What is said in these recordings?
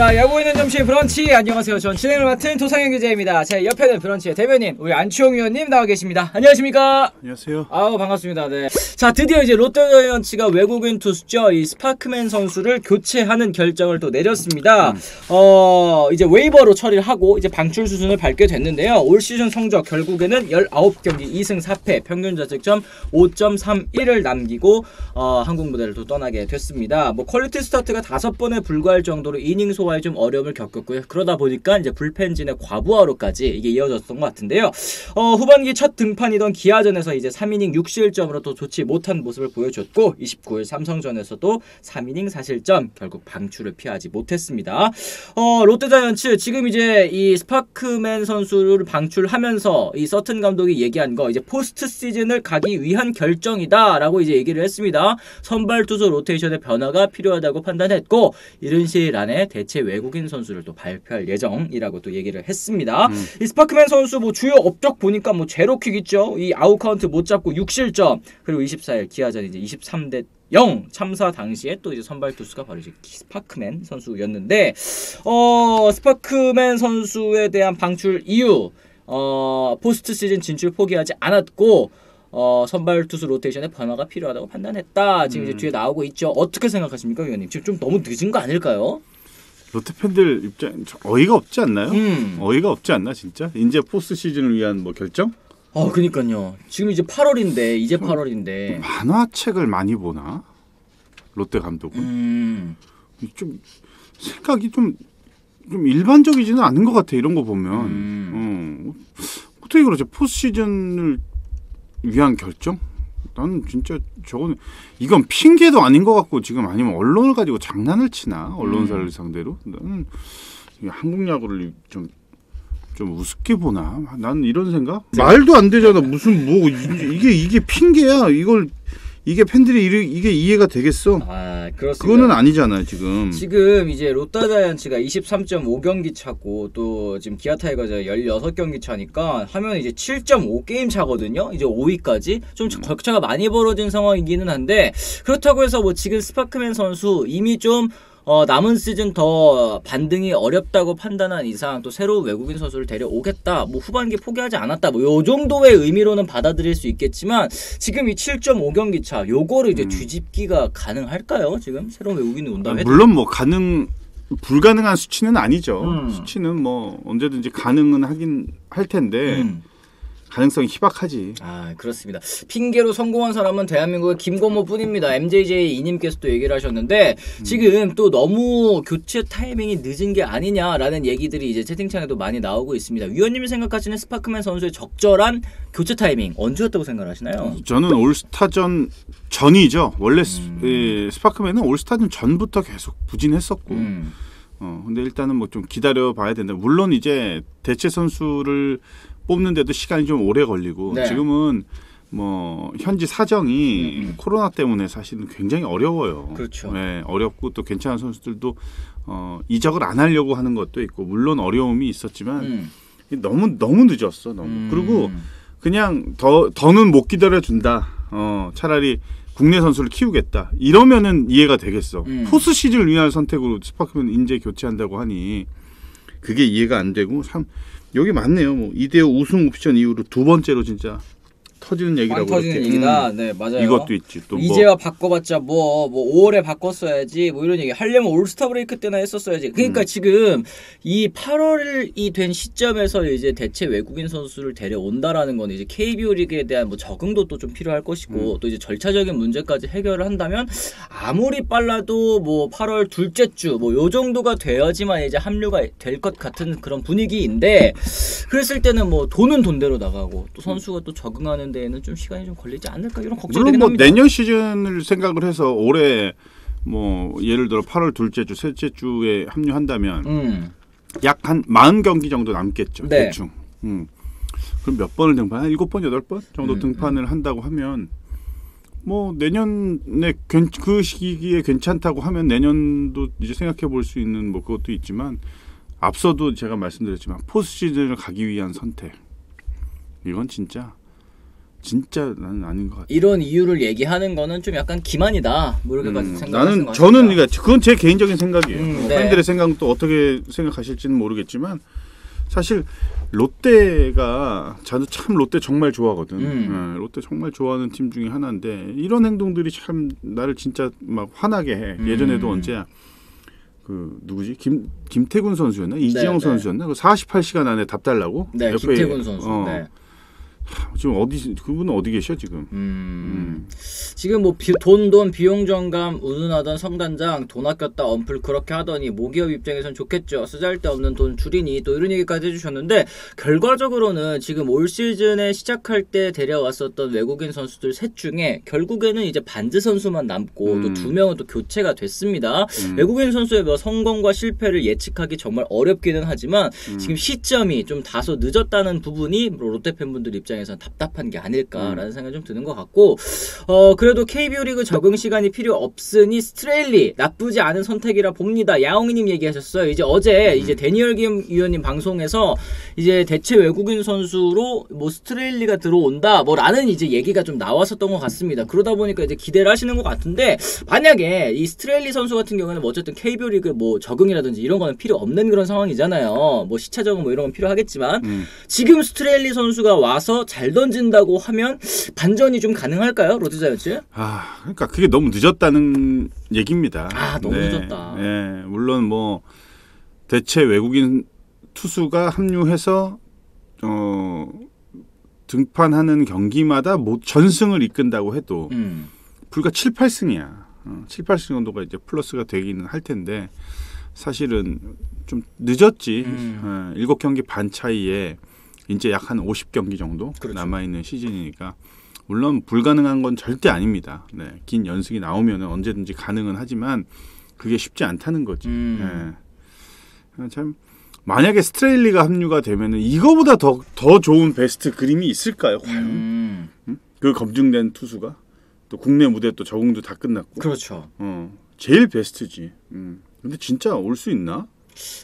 자, 야구 있는 점심 브런치 안녕하세요. 전 진행을 맡은 도상현 기자입니다. 제 옆에는 브런치의 대변인 우리 안치홍 위원님 나와 계십니다. 안녕하십니까? 안녕하세요. 아우 반갑습니다. 네. 자 드디어 이제 롯데 자이언츠가 외국인 투수죠 이 스파크맨 선수를 교체하는 결정을 또 내렸습니다. 어 이제 웨이버로 처리를 하고 이제 방출 수순을 밟게 됐는데요. 올 시즌 성적 결국에는 19경기 2승 4패 평균 자책점 5.31을 남기고 어 한국 무대를 또 떠나게 됐습니다. 뭐 퀄리티 스타트가 다섯 번에 불과할 정도로 이닝 소화에 좀 어려움을 겪었고요. 그러다 보니까 이제 불펜진의 과부하로까지 이게 이어졌던 것 같은데요. 어 후반기 첫 등판이던 기아전에서 이제 3이닝 6실점으로 또 좋지 못한 모습을 보여줬고 29일 삼성전에서도 3이닝 4실점 결국 방출을 피하지 못했습니다. 어 롯데자이언츠 지금 이제 이 스파크맨 선수를 방출하면서 이 서튼 감독이 얘기한 거 이제 포스트 시즌을 가기 위한 결정이다라고 이제 얘기를 했습니다. 선발 투수 로테이션의 변화가 필요하다고 판단했고 이른 시일 안에 대체 외국인 선수를 또 발표할 예정이라고 또 얘기를 했습니다. 이 스파크맨 선수 뭐 주요 업적 보니까 뭐 제로퀵 있죠. 이 아웃 카운트 못 잡고 6실점 그리고 24일 기아전 이제 23대 0 참사 당시에 또 이제 선발 투수가 바로 이제 스파크맨 선수였는데 어 스파크맨 선수에 대한 방출 이유 어 포스트 시즌 진출 포기하지 않았고 어 선발 투수 로테이션에 변화가 필요하다고 판단했다. 지금 이제 뒤에 나오고 있죠. 어떻게 생각하십니까, 위원님? 지금 좀 너무 늦은 거 아닐까요? 롯데 팬들 입장 저 어이가 없지 않나요? 음. 어이가 없지 않나 진짜? 이제 포스트 시즌을 위한 뭐 결정? 어, 그니까요. 지금 이제 8월인데 이제 8월인데. 만화책을 많이 보나? 롯데 감독은 음. 좀 생각이 좀 좀 일반적이지는 않은 것 같아 이런 거 보면 음. 어, 어떻게 그러죠 포스트 시즌을 위한 결정? 나는 진짜 저거는 이건 핑계도 아닌 것 같고 지금 아니면 언론을 가지고 장난을 치나 언론사를 음. 상대로 나는 이 한국 야구를 좀 좀 우습게 보나? 나는 이런 생각? 말도 안 되잖아. 무슨 뭐 이- 이게 이게 핑계야. 이걸 이게 팬들이 이게 이해가 되겠어. 아, 그렇습니다. 그거는 아니잖아요 지금. 지금 이제 롯데 자이언츠가 23.5경기 차고 또 지금 기아 타이거즈 16경기 차니까 하면 이제 7.5게임 차거든요. 이제 5위까지. 좀 격차가 많이 벌어진 상황이기는 한데 그렇다고 해서 뭐 지금 스파크맨 선수 이미 좀 어, 남은 시즌 더 반등이 어렵다고 판단한 이상 또 새로운 외국인 선수를 데려오겠다. 뭐 후반기 포기하지 않았다. 뭐 요 정도의 의미로는 받아들일 수 있겠지만 지금 이 7.5경기 차 요거를 이제 뒤집기가 가능할까요? 지금 새로운 외국인이 해도 물론 뭐 가능 불가능한 수치는 아니죠. 음. 수치는 뭐 언제든지 가능은 하긴 할 텐데 음. 가능성이 희박하지. 아 그렇습니다. 핑계로 성공한 사람은 대한민국의 김건모뿐입니다. MJJ 이님께서도 얘기를 하셨는데 지금 또 너무 교체 타이밍이 늦은 게 아니냐라는 얘기들이 이제 채팅창에도 많이 나오고 있습니다. 위원님이 생각하시는 스파크맨 선수의 적절한 교체 타이밍 언제였다고 생각하시나요? 저는 올스타전 전이죠. 원래 스, 음. 예, 스파크맨은 올스타전 전부터 계속 부진했었고, 음. 어 근데 일단은 뭐 좀 기다려 봐야 된다. 물론 이제 대체 선수를 뽑는데도 시간이 좀 오래 걸리고 네. 지금은 뭐 현지 사정이 음, 음. 코로나 때문에 사실은 굉장히 어려워요. 그렇죠. 네, 어렵고 또 괜찮은 선수들도 어, 이적을 안 하려고 하는 것도 있고 물론 어려움이 있었지만 음. 너무 너무 늦었어. 너무. 음. 그리고 그냥 더 더는 못 기다려 준다. 어, 차라리 국내 선수를 키우겠다. 이러면은 이해가 되겠어. 음. 포스 시즌을 위한 선택으로 스파크맨 인재 교체한다고 하니 그게 이해가 안 되고 참 여기 맞네요. 뭐 이대호 우승 옵션 이후로 두 번째로 진짜 터지는 빵 얘기라고 터지는 그렇게. 얘기다. 음, 네 맞아요. 이것도 있지. 또 뭐. 이제와 바꿔봤자 뭐, 뭐 5월에 바꿨어야지 뭐 이런 얘기 하려면 올스타 브레이크 때나 했었어야지. 음. 그러니까 지금 이 8월이 된 시점에서 이제 대체 외국인 선수를 데려온다라는 건 이제 KBO 리그에 대한 뭐 적응도 또 좀 필요할 것이고 음. 또 이제 절차적인 문제까지 해결을 한다면 아무리 빨라도 뭐 8월 둘째 주 뭐 요 정도가 되어야지만 이제 합류가 될 것 같은 그런 분위기인데 그랬을 때는 뭐 돈은 돈대로 나가고 또 선수가 또 적응하는 데에는 좀 시간이 좀 걸리지 않을까 이런 걱정이 물론 되긴 뭐 합니다. 내년 시즌을 생각을 해서 올해 뭐 예를 들어 8월 둘째 주, 셋째 주에 합류한다면 음. 약한 40경기 정도 남겠죠. 네. 대충. 음. 그럼 몇 번을 등판? 한 7번, 8번 정도 음, 등판을 한다고 하면 뭐 내년에 괜- 그 시기에 괜찮다고 하면 내년도 이제 생각해 볼 수 있는 뭐 그것도 있지만 앞서도 제가 말씀드렸지만 포스트 시즌을 가기 위한 선택. 이건 진짜 진짜 나는 아닌 것 같아. 이런 이유를 얘기하는 거는 좀 약간 기만이다. 뭐 이렇게까지 음, 생각하시는 나는 것 저는. 그러니까 그건 제 개인적인 생각이에요. 음, 뭐 네. 팬들의 생각은 또 어떻게 생각하실지는 모르겠지만 사실 롯데가 저도 참 롯데 정말 좋아하거든. 음. 예, 롯데 정말 좋아하는 팀 중에 하나인데 이런 행동들이 참 나를 진짜 막 화나게 해. 음. 예전에도 언제야 그 누구지 김 김태군 선수였나 이지영 네. 선수였나 그 48시간 안에 답 달라고 네. 김태군 선수. 어. 네. 지금 어디 그분은 어디 계셔 지금? 음. 음. 지금 뭐돈돈 비용 정감 운운하던 성단장 돈 아꼈다 언플 그렇게 하더니 모기업 입장에선 좋겠죠 쓰잘데없는 돈 줄이니 또 이런 얘기까지 해주셨는데 결과적으로는 지금 올 시즌에 시작할 때 데려왔었던 외국인 선수들 셋 중에 결국에는 이제 반즈 선수만 남고 음. 또두 명은 또 교체가 됐습니다 음. 외국인 선수의 뭐 성공과 실패를 예측하기 정말 어렵기는 하지만 음. 지금 시점이 좀 다소 늦었다는 부분이 롯데 팬분들 입장 에서는 답답한 게 아닐까라는 음. 생각이 좀 드는 것 같고 어 그래도 KBO 리그 적응 시간이 필요 없으니 스트레일리 나쁘지 않은 선택이라 봅니다. 야옹이님 얘기하셨어요. 이제 어제 음. 이제 데니얼 김 위원님 방송에서 이제 대체 외국인 선수로 뭐 스트레일리가 들어온다 뭐라는 이제 얘기가 좀 나왔었던 것 같습니다. 그러다 보니까 이제 기대를 하시는 것 같은데 만약에 이 스트레일리 선수 같은 경우에는 뭐 어쨌든 KBO 리그 뭐 적응이라든지 이런 거는 필요 없는 그런 상황이잖아요. 뭐 시차 적응 뭐 이런 건 필요하겠지만 음. 지금 스트레일리 선수가 와서 잘 던진다고 하면 반전이 좀 가능할까요? 롯데자이언츠? 아, 그러니까 그게 너무 늦었다는 얘기입니다. 아, 너무 늦었다. 네, 물론 뭐 대체 외국인 투수가 합류해서 어 등판하는 경기마다 뭐 전승을 이끈다고 해도 음. 불과 7, 8승이야. 어, 7, 8승 정도가 이제 플러스가 되기는 할 텐데 사실은 좀 늦었지. 음. 어, 7경기 반 차이에 이제 약 한 50경기 정도 그렇죠. 남아 있는 시즌이니까 물론 불가능한 건 절대 아닙니다. 네, 긴 연승이 나오면 언제든지 가능은 하지만 그게 쉽지 않다는 거지. 음. 예. 참 만약에 스트레일리가 합류가 되면은 이거보다 더 더 좋은 베스트 그림이 있을까요? 과연 음. 그 검증된 투수가 또 국내 무대 또 적응도 다 끝났고 그렇죠. 어 제일 베스트지. 음. 근데 진짜 올 수 있나?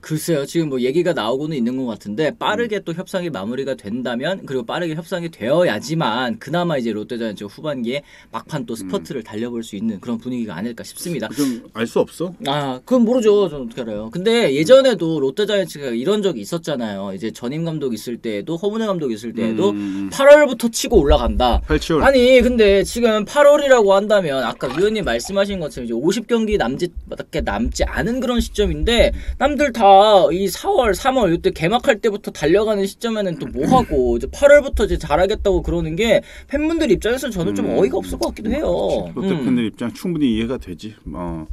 글쎄요. 지금 뭐 얘기가 나오고는 있는 것 같은데 빠르게 또 협상이 마무리가 된다면 그리고 빠르게 협상이 되어야지만 그나마 이제 롯데자이언츠 후반기에 막판 또 스퍼트를 달려볼 수 있는 그런 분위기가 아닐까 싶습니다. 좀 알 수 없어. 아, 그건 모르죠. 저는 어떻게 알아요. 근데 예전에도 롯데자이언츠가 이런 적이 있었잖아요. 이제 전임 감독 있을 때에도 허문회 감독 있을 때에도 음, 8월부터 치고 올라간다. 8월. 아니 근데 지금 8월이라고 한다면 아까 위원님 말씀하신 것처럼 이제 50경기 남짓밖에 남지 않은 그런 시점인데 남들 다 이 4월, 3월 이때 개막할 때부터 달려가는 시점에는 또 뭐 하고 이제 8월부터 이제 잘하겠다고 그러는 게 팬분들 입장에서는 저는 좀 음. 어이가 없을 것 같기도 해요. 롯데 음. 팬들 입장 충분히 이해가 되지. 어.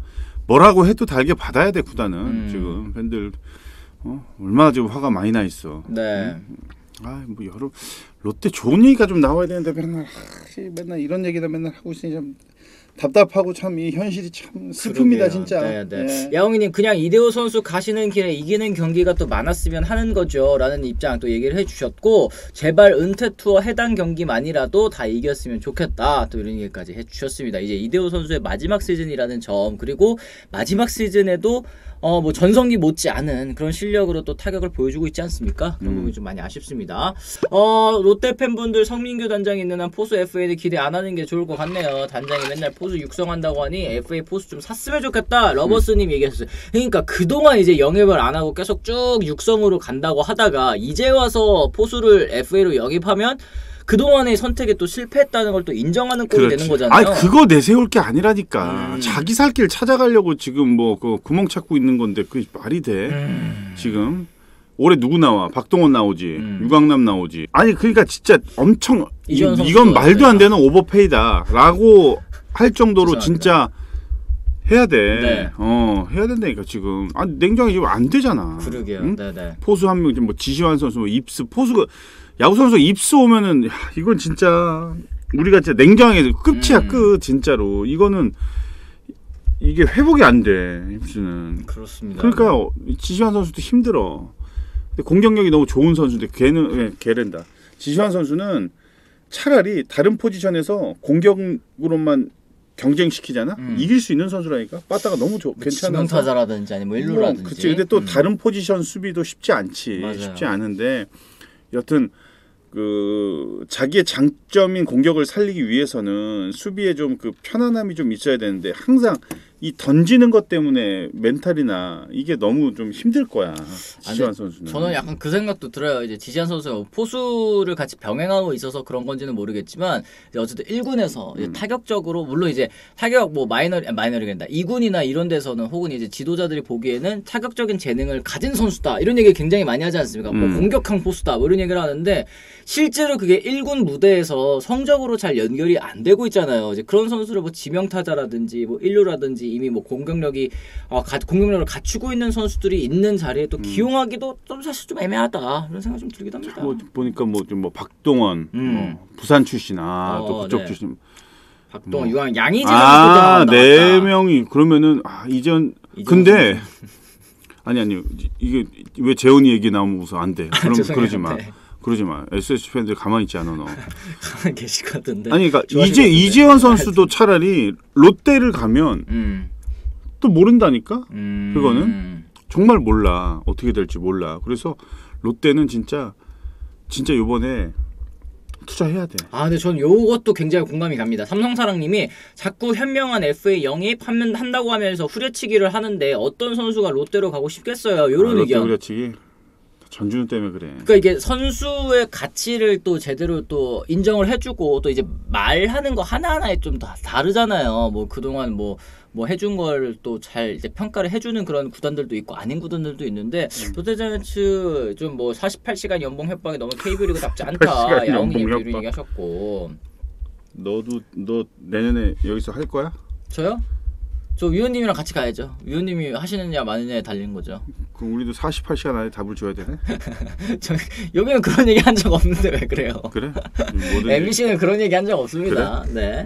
뭐라고 해도 달게 받아야 돼 구단은 음. 지금 팬들 어? 얼마나 지금 화가 많이 나 있어. 네. 아, 뭐 여러 롯데 좋은 얘기가 좀 나와야 되는데 맨날 하, 맨날 이런 얘기다 맨날 하고 있으니 참 답답하고 참 이 현실이 참 슬픕니다 그러게요. 진짜. 네, 네. 예. 야옹이님 그냥 이대호 선수 가시는 길에 이기는 경기가 또 많았으면 하는 거죠라는 입장 또 얘기를 해주셨고 제발 은퇴 투어 해당 경기만이라도 다 이겼으면 좋겠다 또 이런 얘기까지 해주셨습니다. 이제 이대호 선수의 마지막 시즌이라는 점 그리고 마지막 시즌에도 어 뭐 전성기 못지 않은 그런 실력으로 또 타격을 보여주고 있지 않습니까? 그런 음. 부분이 좀 많이 아쉽습니다. 어 롯데 팬분들 성민규 단장이 있는 한 포수 FA를 기대 안 하는 게 좋을 것 같네요. 단장이 맨날 포수 육성한다고 하니 FA 포수 좀 샀으면 좋겠다. 러버스님 얘기했어요. 그러니까 그동안 이제 영입을 안 하고 계속 쭉 육성으로 간다고 하다가 이제 와서 포수를 FA로 영입하면 그동안의 선택에 또 실패했다는 걸 또 인정하는 꼴이 되는 거잖아요. 아니 그거 내세울 게 아니라니까. 음. 자기 살 길 찾아가려고 지금 뭐 그 구멍 찾고 있는 건데 그게 말이 돼? 음. 지금 올해 누구 나와? 박동원 나오지. 음. 유강남 나오지. 아니 그러니까 진짜 엄청 이, 이건 말도 안 왔어요. 되는 오버페이다라고 할 정도로. 진짜 해야 돼. 네. 어 해야 된다니까 지금. 아 냉정하게 지금 안 되잖아. 그러게요. 응? 네네. 포수 한 명, 뭐 지시환 선수, 뭐 입스 포수가 야구 선수 입스 오면은 야, 이건 진짜 우리가 진짜 냉정하게 끝이야 음. 끝 진짜로 이거는 이게 회복이 안돼 입스는. 그렇습니다. 그러니까 어, 지시환 선수도 힘들어. 근데 공격력이 너무 좋은 선수인데 걔는 예, 걔랜다. 지시환 선수는 차라리 다른 포지션에서 공격으로만 경쟁시키잖아. 음. 이길 수 있는 선수라니까. 빠따가 너무 좋, 뭐 괜찮아. 지명타자라든지 아니면 뭐 일루라든지. 그치. 근데 또 음. 다른 포지션 수비도 쉽지 않지. 맞아요. 쉽지 않은데 여튼 그 자기의 장점인 공격을 살리기 위해서는 수비에 좀 그 편안함이 좀 있어야 되는데 항상 이 던지는 것 때문에 멘탈이나 이게 너무 좀 힘들 거야 지시환 선수는. 저는 약간 그 생각도 들어요. 이제 지시한 선수가 포수를 같이 병행하고 있어서 그런 건지는 모르겠지만 어쨌든 1군에서 음. 타격적으로 물론 이제 타격 뭐 마이너 마이너리그다 2군이나 이런 데서는 혹은 이제 지도자들이 보기에는 타격적인 재능을 가진 선수다 이런 얘기를 굉장히 많이 하지 않습니까? 뭐 음. 공격형 포수다 뭐 이런 얘기를 하는데 실제로 그게 1군 무대에서 성적으로 잘 연결이 안 되고 있잖아요. 이제 그런 선수를 뭐 지명타자라든지 뭐 일루라든지 이미 뭐 공격력이 어, 가, 공격력을 갖추고 있는 선수들이 있는 자리에 또 기용하기도 좀 사실 좀 애매하다 이런 생각 좀 들기도 합니다. 뭐 보니까 뭐 좀 뭐 박동원 음. 뭐 부산 출신 아또 어, 그쪽 네. 출신 박동원, 유한, 양의지 뭐. 아, 네 명이 그러면은 아, 이전 근데 아니 아니 이게 왜 재훈이 얘기 나오면 웃어 안 돼. 그럼 죄송해요. 그러지 마. 네. 그러지 마. SS 팬들 가만히 있지 않아 너. 가만 계실 것 같은데. 아니 그러니까 이제. 이재원 선수도 차라리 롯데를 가면 음, 또 모른다니까. 음, 그거는? 정말 몰라 어떻게 될지 몰라. 그래서 롯데는 진짜 진짜 요번에 투자해야 돼. 아, 근데 전 요것도 굉장히 공감이 갑니다. 삼성사랑님이 자꾸 현명한 FA 영입 한다고 하면서 후려치기를 하는데 어떤 선수가 롯데로 가고 싶겠어요. 요런 아, 롯데 의견. 그렇지. 전준우 때문에 그래. 그러니까 이게 선수의 가치를 또 제대로 또 인정을 해주고 또 이제 말하는 거 하나하나에 좀 다 다르잖아요. 뭐 그동안 뭐뭐 해준 걸 또 잘 이제 평가를 해주는 그런 구단들도 있고 아닌 구단들도 있는데 음. 롯데자이언츠 좀 뭐 48시간 연봉 협박이 너무 KB리그답지 48시간 않다. 야옹님 연봉 이런. 얘기하셨고 너도 너 내년에 여기서 할 거야? 저요? 저 위원님이랑 같이 가야죠. 위원님이 하시느냐 마느냐에 달린 거죠. 그럼 우리도 48시간 안에 답을 줘야 되네. 저 여기는 그런 얘기 한 적 없는데 왜 그래요? 그래? 뭐든지. MBC는 그런 얘기 한 적 없습니다. 네.